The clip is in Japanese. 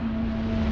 うん」